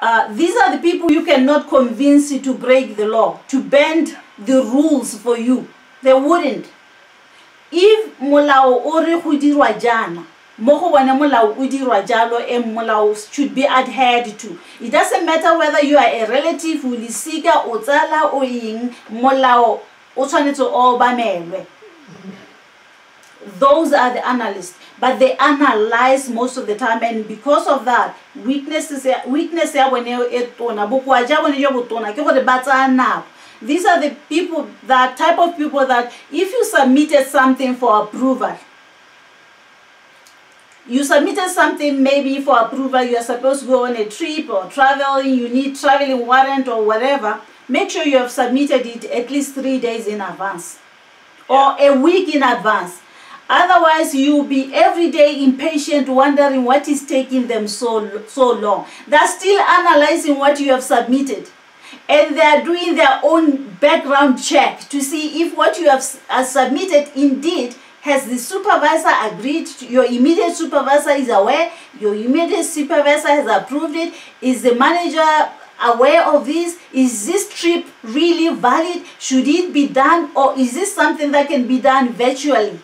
uh, these are the people you cannot convince to break the law to bend the rules for you. They wouldn't. If molao o re go dirwa jaana mo go bone molao o dirwa jalo and molao should be adhered to it doesn't matter whether you are a relative o lesika o tsala o eng molao o tshwanetse o obamelwe those are the analysts. But they analyze most of the time. And because of that weaknesses weakness ya e these are the people that type of people that if you submitted something for approval you submitted something maybe for approval you are supposed to go on a trip or traveling you need traveling warrant or whatever make sure you have submitted it at least three days in advance. Or a week in advance Otherwise, you'll be every day impatient, wondering what is taking them so, so long. They're still analyzing what you have submitted. And they're doing their own background check to see if what you have uh, submitted indeed has the supervisor agreed, to, your immediate supervisor is aware, your immediate supervisor has approved it, is the manager aware of this? Is this trip really valid? Should it be done or is this something that can be done virtually?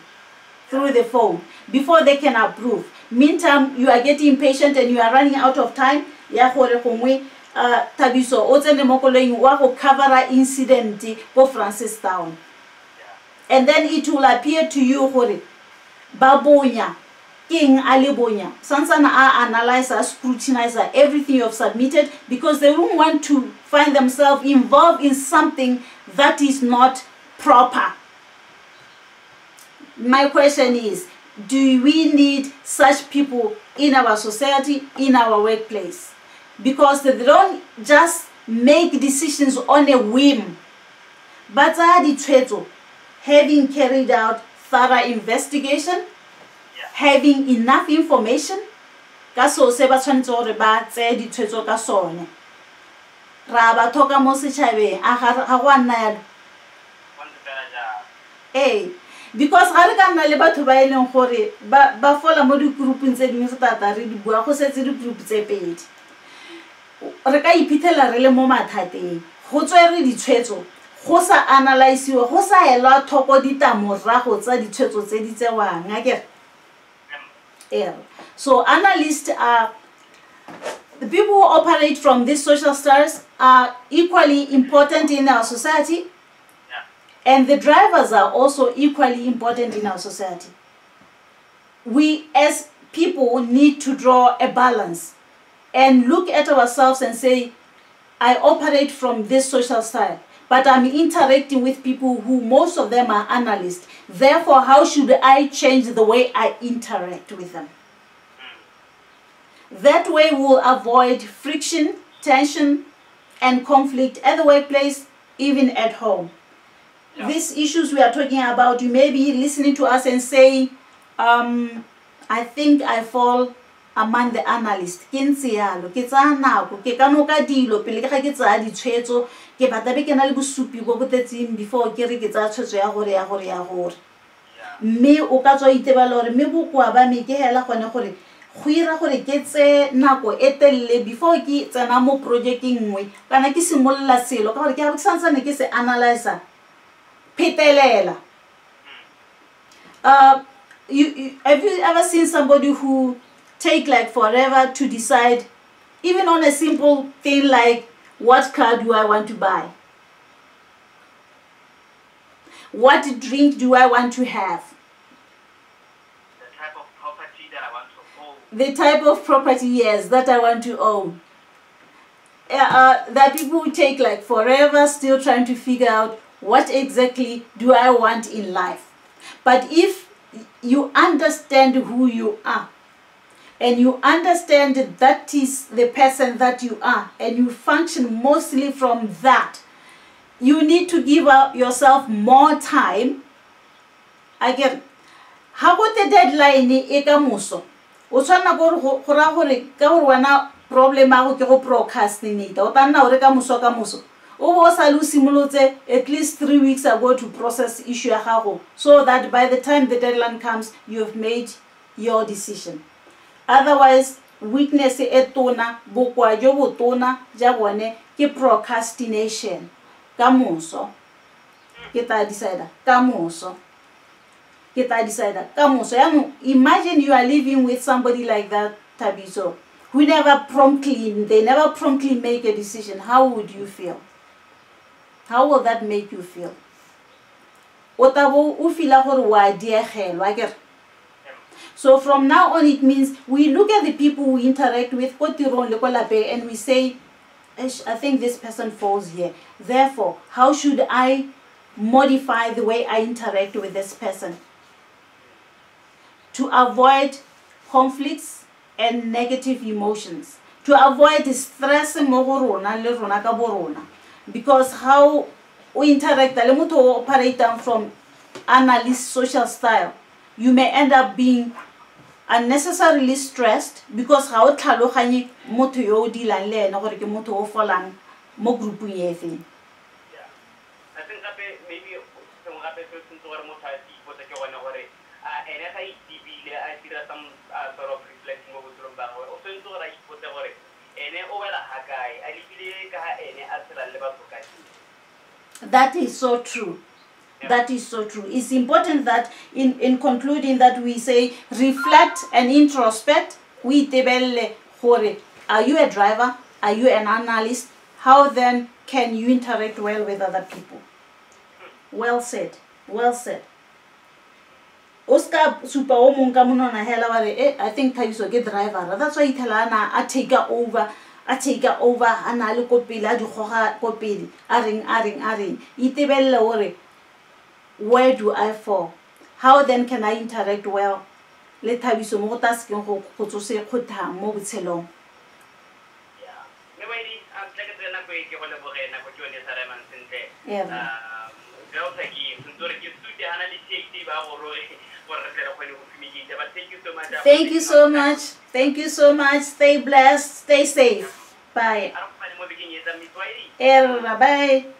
Through the phone before they can approve. Meantime, you are getting impatient and you are running out of time. Ya gore gongwe uh, Thabiso o tsene mo koloing covera incident ko Francistown. And then it will appear to you gore ba king ali bonya sansana a analyzer scrutinizer everything you have submitted because they don't want to find themselves involved in something that is not proper my question is do we need such people in our society in our workplace? Because they don't just make decisions on a whim. But are ditshwetso having carried out thorough investigation? Having enough information? Ka seo se ba tshwanetse gore ba tseye ditshwetso ka sone. Ra ba thoka mo setšhabeng a ga go a nna yalo. Ee because ga re ka nna le batho ba e leng gore ba fola mo digroupong tse dingwe se tata re di bua go setse digroup tse pedi. Re ka iphitlhela re le mo mathateng. Go tswere ditshwetso go sa analysiwa go sa elwa thoko ditamorago tsa ditshwetso tse di tsewang. Akere er so analysts are the people who operate from these social styles are equally important in our society and the drivers are also equally important in our society. We as people need to draw a balance and look at ourselves and say, I operate from this social style, but I'm interacting with people who most of them are analysts. Therefore, how should I change the way I interact with them? That way we'll avoid friction, tension, and conflict at the workplace, even at home yeah. these issues we are talking about, you may be listening to us and say, um, I think I fall among the analysts. Ke ntse yalo, ke tsaya nako, ke ka noka dilo pele ke ga ke tsaya ditshwetso, ke batla be ke na le bosupi bo bo tletseng before ke re ke tsaya tshwetso ya gore ya gore ya gore. Mme o ka tswa itebala gore mme bokoa ba me ke hela gone gore go ira gore ke tse nako e telele before ke tsena mo projecteng nngwe kana ke simolola selo ka gore ke abo ke santsane ke se analyzer phetelela uh, you, you, have you ever seen somebody who take like forever to decide even on a simple thing like what car do I want to buy? What drink do I want to have? The type of property that I want to own. The type of property, yes, that I want to own. Uh, uh, that people take like forever still trying to figure out what exactly do I want in life. But if you understand who you are, and you understand that, is the person that you are, and you function mostly from that, you need to give up yourself more time. Again, how about the deadline e ka moso? O tshwana go go ra gore ka gore procrastinate. O tla nna o re ka. O bo sa at least three weeks ago to process issue ya so that by the time the deadline comes you have made your decision. Otherwise weakness e tona bokoa jo botona ja ke procrastination. Ka moso ke tla decide ka moso ke tla decide ka imagine you are living with somebody like that thabiso who never promptly they never promptly make a decision how would you feel how will that make you feel? Wa so from now on it means we look at the people we interact with and we say i think this person falls here. Therefore how should i modify the way i interact with this person? To avoid conflicts and negative emotions. To avoid stress mo le rona ka bo rona because how we interact le motho o from analyst social style. You may end up being unnecessarily stressed because ga o tlhaloganye motho yo o dilang le ene gore ke motho o folang mo groupung e feng. A ene ga itebile a dira some uh, sort of that is so true. That is so true. It's important that in, in concluding that we say reflect and introspect. We tebelle gore are you a driver? Are you an analyst? How then can you interact well with other people? Well said. Well said. O ska supa o mongwe ka monona hela wa re eh, i think thabiso ke driver. That's why itlhela ana a take over a take over a na le ko pele a di goga ko pele a reng a reng a reng. Itebelele gore where do i fall? How then can i interact well? Le thabiso mo go ta sekeng go tsose kgothang mo botshelong. Yeah. mme baedi a tle ke tseye nako ke go leboge nako ke yone sa remang sentle Yeah. Um, delta ke sentse gore ke sute gana le shade ba gore gore re tle re kgone go fumigisa but thank you so much thank you so much. Thank you so much stay blessed. Stay safe. Bye. A re kopane mo bekeng tsa metswaedi erra bye bye